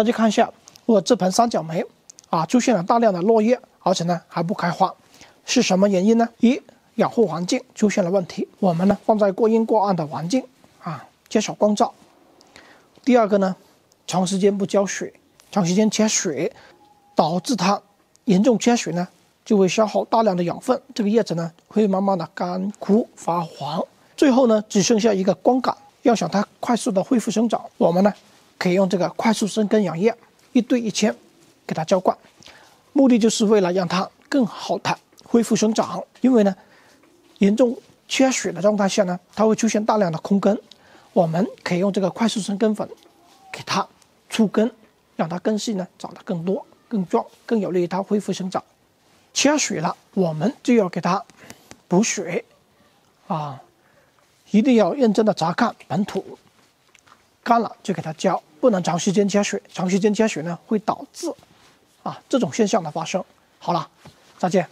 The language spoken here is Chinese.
大家看一下，我这盆三角梅啊，出现了大量的落叶，而且呢还不开花，是什么原因呢？一养护环境出现了问题，我们呢放在过阴过暗的环境啊，缺少光照。第二个呢，长时间不浇水，长时间缺水，导致它严重缺水呢，就会消耗大量的养分，这个叶子呢会慢慢的干枯发黄，最后呢只剩下一个光杆。要想它快速的恢复生长，我们呢可以用这个快速生根养液，一对一千给它浇灌，目的就是为了让它更好的恢复生长，因为呢。严重缺水的状态下呢，它会出现大量的空根，我们可以用这个快速生根粉给它出根，让它根系呢长得更多、更壮，更有利于它恢复生长。缺水了，我们就要给它补水，啊，一定要认真的查看本土，干了就给它浇，不能长时间加水，长时间加水呢会导致啊这种现象的发生。好了，再见。